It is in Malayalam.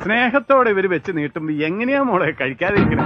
സ്നേഹത്തോടെ ഇവർ വെച്ച് നീട്ടുമ്പോൾ എങ്ങനെയാ മോളെ കഴിക്കാതിരിക്കണേ?